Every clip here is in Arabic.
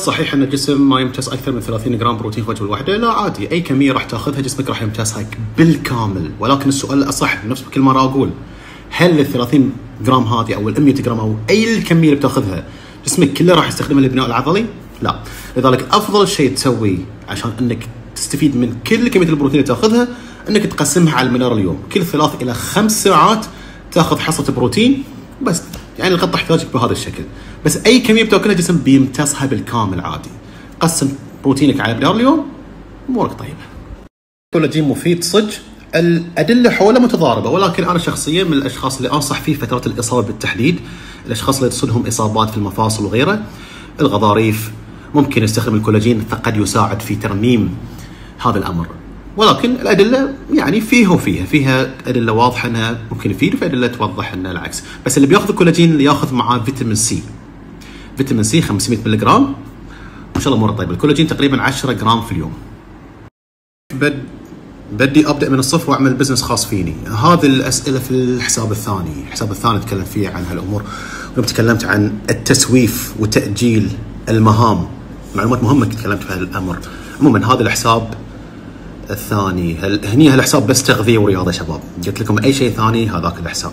صحيح أن الجسم ما يمتص أكثر من 30 جرام بروتين في الوجبه الواحده لا عادي. أي كمية راح تأخذها جسمك راح يمتصها بالكامل. ولكن السؤال الأصح نفس كل مرة أقول هل ال 30 جرام هذه أو ال 100 جرام أو أي الكمية اللي بتأخذها جسمك كله راح يستخدمها للبناء العضلي؟ لا. لذلك أفضل شيء تسويه عشان أنك تستفيد من كل كمية البروتين اللي تأخذها أنك تقسمها على مدار اليوم. كل ثلاث إلى خمس ساعات تأخذ حصة بروتين بس. يعني تغطي احتياجك بهذا الشكل. بس أي كميه بتاكلها الجسم بيمتصها بالكامل عادي قسم بروتينك على مدار اليوم أمورك طيبة. الكولاجين مفيد صدق. الأدلة حوله متضاربة ولكن أنا شخصيا من الأشخاص اللي أنصح فيه فترات الإصابة بالتحديد. الأشخاص اللي تصيبهم إصابات في المفاصل وغيره. الغضاريف ممكن يستخدم الكولاجين فقد يساعد في ترميم هذا الأمر. ولكن الأدلة يعني فيها وفيها فيها أدلة واضحة إنها ممكن يفيد وفي أدلة توضح انه العكس. بس اللي بياخذ الكولاجين اللي ياخذ معاه فيتامين سي. فيتامين سي 500 ملغ ما شاء الله اموره طيبة. الكولاجين تقريبا 10 جرام في اليوم. بد بدي أبدأ من الصفر وأعمل business خاص فيني. هذه الأسئلة في الحساب الثاني. الحساب الثاني تكلمت فيه عن هالأمور. يوم تكلمت عن التسويف وتأجيل المهام. معلومات مهمة تكلمت في هالامر عموما هذا الحساب الثاني. هني هالحساب بس تغذية ورياضة شباب. قلت لكم أي شيء ثاني هذاك الحساب.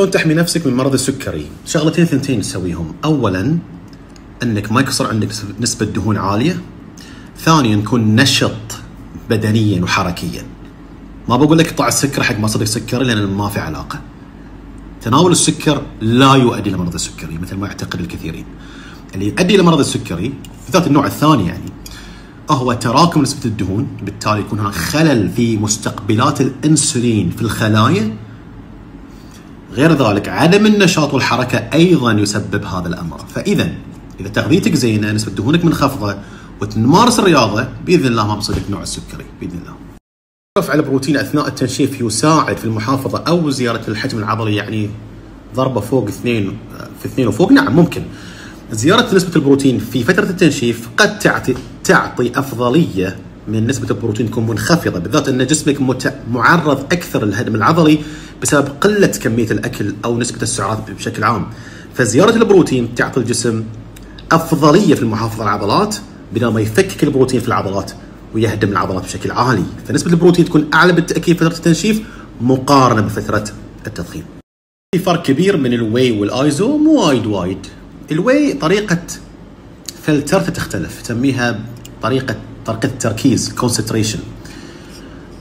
شلون تحمي نفسك من مرض السكري؟ شغلتين ثنتين تسويهم. اولا أنك ما يكثر عندك نسبة دهون عالية. ثانيا كن نشط بدنيا وحركيا. ما بقول لك اقطع السكر حق ما يصيدك سكري لأن ما في علاقة. تناول السكر لا يؤدي إلى مرض السكري مثل ما يعتقد الكثيرين. اللي يؤدي إلى مرض السكري بالذات النوع الثاني يعني هو تراكم نسبة الدهون بالتالي يكون هناك خلل في مستقبلات الأنسولين في الخلايا. غير ذلك عدم النشاط والحركة أيضا يسبب هذا الأمر. فإذا إذا تغذيتك زينة نسبة دهونك منخفضة وتمارس الرياضة بإذن الله ما بصيرك نوع السكري بإذن الله. رفع البروتين أثناء التنشيف يساعد في المحافظة أو زيادة الحجم العضلي يعني ضربة فوق اثنين في اثنين وفوق. نعم ممكن. زيادة نسبة البروتين في فترة التنشيف قد تعطي تعطي أفضلية من نسبة البروتين تكون منخفضة بالذات أن جسمك مت... معرض أكثر للهدم العضلي بسبب قلة كمية الأكل أو نسبة السعرات بشكل عام. فزيادة البروتين تعطي الجسم أفضلية في المحافظة على العضلات بدل ما يفكك البروتين في العضلات ويهدم العضلات بشكل عالي. فنسبة البروتين تكون أعلى بالتأكيد فترة التنشيف مقارنة بفترة التضخيم. في فرق كبير من ال whey وال iso مو وايد وايد. ال whey طريقة فلترته تختلف تسميها طريقة طريقة التركيز concentration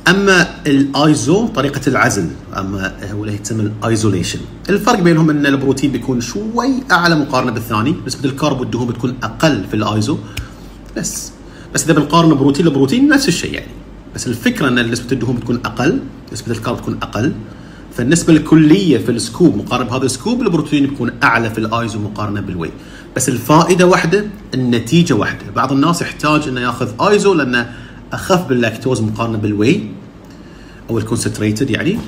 أما الآيزو طريقة العزل أما هو اللي تسمى ال isolation. الفرق بينهم أن البروتين بيكون شوي أعلى مقارنة بالثاني نسبة ال carb والدهون بتكون أقل في الآيزو. بس بس إذا بنقارن بروتين لبروتين نفس الشيء يعني. بس الفكرة أن نسبة الدهون بتكون أقل نسبة ال carb تكون أقل. فالنسبة الكلية في ال scoop مقارنة بهذا ال scoop البروتين بيكون أعلى في الآيزو مقارنة بال whey. بس الفائدة واحدة النتيجة واحدة. بعض الناس يحتاج إنه ياخذ آيزو لأنه أخف باللاكتوز مقارنة بال whey أو ال concentrated يعني.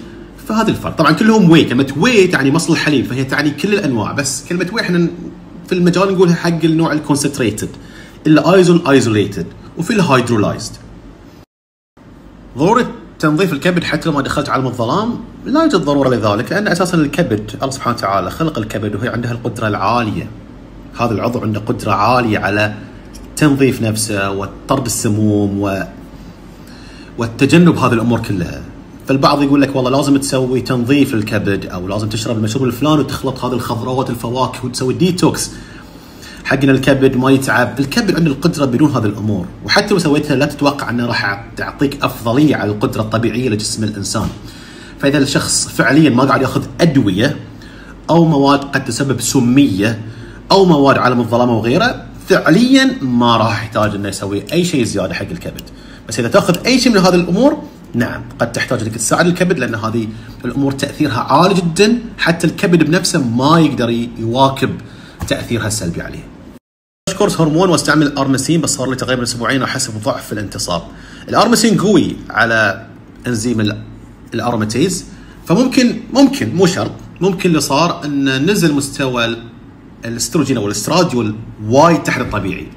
فهذا الفرق. طبعا كلهم whey كلمة whey تعني مصل الحليب فهي تعني كل الأنواع. بس كلمة whey إحنا في المجال نقولها حق النوع الكونسنتريتد الايزو الايزوليتد وفي الهيدرولايزد ضرورة تنظيف الكبد حتى لو ما دخلت عالم الظلام. لا يوجد ضرورة لذلك لأن أساسا الكبد الله سبحانه وتعالى خلق الكبد وهي عندها القدرة العالية. هذا العضو عنده قدرة عالية على تنظيف نفسه وطرد السموم و والتجنب هذه الأمور كلها. فالبعض يقول لك والله لازم تسوي تنظيف الكبد أو لازم تشرب المشروب الفلاني وتخلط هذه الخضروات الفواكه وتسوي ديتوكس حق ان الكبد ما يتعب، الكبد عنده القدرة بدون هذه الأمور، وحتى لو سويتها لا تتوقع انها راح تعطيك أفضلية على القدرة الطبيعية لجسم الإنسان. فإذا الشخص فعليا ما قاعد يأخذ أدوية أو مواد قد تسبب سمية أو مواد عالم الظلام وغيره، فعليا ما راح يحتاج إنه يسوي أي شيء زيادة حق الكبد. بس إذا تأخذ أي شيء من هذه الأمور نعم قد تحتاج إنك تساعد الكبد لأن هذه الأمور تأثيرها عالي جدا حتى الكبد بنفسه ما يقدر يواكب تأثيرها السلبي عليه. كورس هرمون واستعمل Aromasin بس صار لي تقريبا أسبوعين احس بضعف في الانتصاب. ال Aromasin قوي على إنزيم ال aromatase فممكن ممكن مو شرط ممكن اللي صار إن نزل مستوى الأستروجين أو الاستراديول وايد تحت الطبيعي.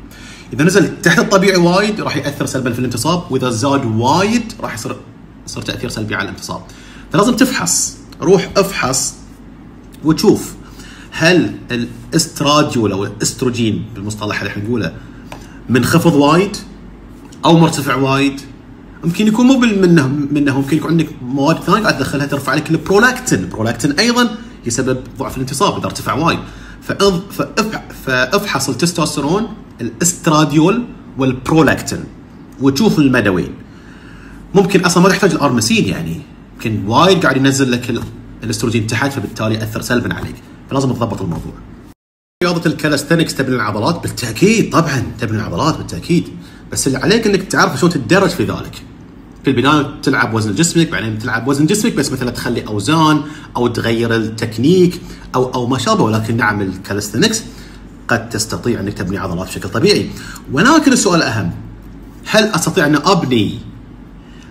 إذا نزل تحت الطبيعي وايد راح يأثر سلبا في الانتصاب وإذا زاد وايد راح يصير يصير تأثير سلبي على الانتصاب. فلازم تفحص روح افحص وتشوف هل الإستراديول أو الإستروجين بالمصطلح اللي إحنا نقوله منخفض وايد أو مرتفع وايد ممكن يكون مو منه منه ممكن يكون عندك مواد ثانية قاعد تدخلها ترفع لك البرولاكتين، البرولاكتين أيضا يسبب ضعف الانتصاب إذا ارتفع وايد. فإفحص التستوستيرون الإستراديول والبرولاكتين وتشوف المدى وين. ممكن أصلا ما تحتاج ال Aromasin يعني يمكن وايد قاعد ينزل لك الاستروجين تحت فبالتالي يأثر سلبا عليك فلازم تضبط الموضوع. رياضة ال calisthenics تبني العضلات بالتأكيد طبعا تبني العضلات بالتأكيد بس اللي عليك إنك تعرف شلون تتدرج في ذلك. في البداية تلعب وزن جسمك بعدين تلعب وزن جسمك بس مثلا تخلي أوزان أو تغير التكنيك أو أو ما شابه ولكن نعم ال calisthenics قد تستطيع أنك تبني عضلات بشكل طبيعي. ولكن السؤال الأهم هل أستطيع أن أبني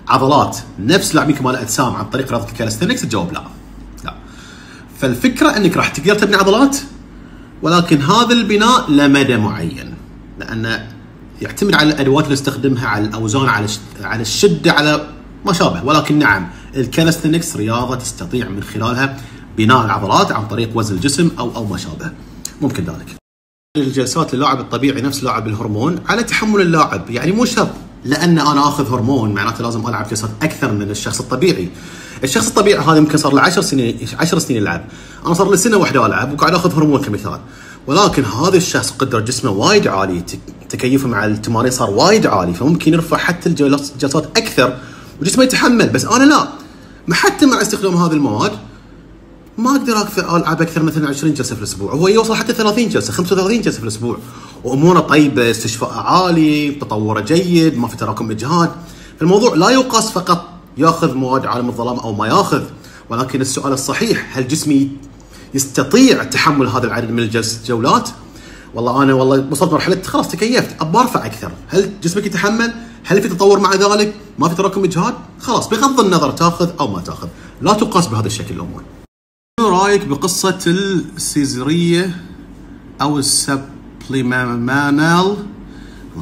عضلات نفس لاعبين كمال الاجسام عن طريق رياضة ال calisthenics الجواب لا. لا. فالفكرة أنك راح تقدر تبني عضلات ولكن هذا البناء لمدى معين لأن يعتمد على الأدوات اللي استخدمها على الأوزان على على الشدة على ما شابه ولكن نعم الكالستنكس رياضة تستطيع من خلالها بناء العضلات عن طريق وزن الجسم أو أو ما شابه ممكن ذلك. الجلسات للاعب الطبيعي نفس لاعب الهرمون على تحمل اللاعب. يعني مو شرط لأن أنا آخذ هرمون معناته لازم ألعب جلسات أكثر من الشخص الطبيعي. الشخص الطبيعي هذا يمكن صار له 10 سنين 10 سنين يلعب. أنا صار لي سنة واحدة ألعب وقاعد آخذ هرمون كمثال. ولكن هذا الشخص قدره جسمه وايد عالي تكيفه مع التمارين صار وايد عالي فممكن يرفع حتى الجلسات أكثر وجسمه يتحمل بس أنا لا. ما حتى مع استخدام هذه المواد ما أقدر ألعب أكثر مثلا 20 جلسة في الأسبوع. هو يوصل حتى 30 جلسة 35 جلسة في الأسبوع. وأموره طيبة استشفاء عالي تطوره جيد ما في تراكم إجهاد. الموضوع لا يقاس فقط ياخذ مواد عالم الظلام أو ما ياخذ ولكن السؤال الصحيح هل جسمي يستطيع تحمل هذا العدد من الجولات؟ والله أنا والله وصلت مرحلة خلاص تكيفت ابى أرفع أكثر. هل جسمك يتحمل؟ هل في تطور مع ذلك؟ ما في تراكم إجهاد؟ خلاص بغض النظر تأخذ أو ما تأخذ. لا تقاس بهذا الشكل الأمور. شنو رأيك بقصة السيزرية أو السبليمانال؟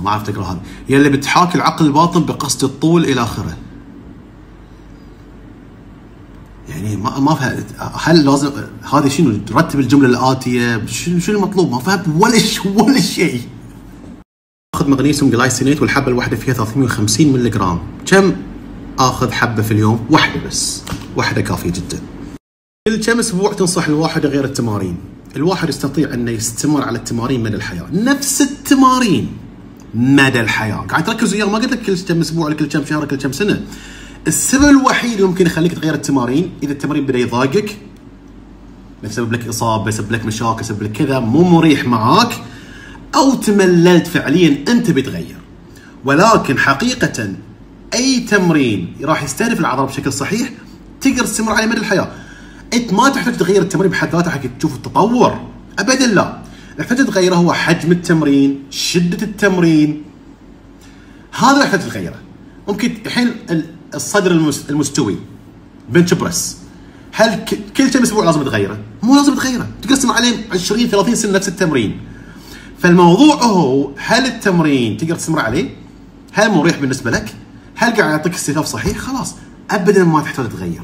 ما أعرف تقرا هذا. يلي بتحاكي العقل الباطن بقصد الطول إلى آخره يعني ما ما فهمت هل لازم هذه شنو؟ رتب الجملة الآتية؟ شنو شنو المطلوب؟ ما فهمت ولا ولا شيء. آخذ مغنيسيوم جلايسينيت والحبة الواحدة فيها 350 ملغ كم آخذ حبة في اليوم؟ واحدة بس. واحدة كافية جدا. كل كم أسبوع تنصح الواحد غير التمارين؟ الواحد يستطيع انه يستمر على التمارين مدى الحياة. نفس التمارين مدى الحياة. قاعد تركز وياه ما قلت لك كل كم أسبوع كل كم شهر كل كم سنة. السبب الوحيد اللي ممكن يخليك تغير التمارين إذا التمرين بدأ يضايقك يسبب لك إصابة يسبب لك مشاكل يسبب لك كذا مو مريح معاك أو تمللت فعليا أنت بتغير ولكن حقيقه أي تمرين راح يستهدف العضله بشكل صحيح تقدر تستمر عليه مدى الحياة. أنت ما تحتاج تغير التمرين بحد ذاته حق تشوف التطور ابدا لا. اللي تغيره هو حجم التمرين شدة التمرين. هذا اللي يحتاج تغيره. ممكن الحين الصدر المستوي بنش بريس هل كل كم أسبوع لازم تغيره؟ مو لازم تغيره، تقسم عليه 20 30 سنة نفس التمرين. فالموضوع هو هل التمرين تقدر تستمر عليه؟ هل مريح بالنسبة لك؟ هل قاعد يعطيك استهداف صحيح؟ خلاص ابدا ما تحتاج تغير.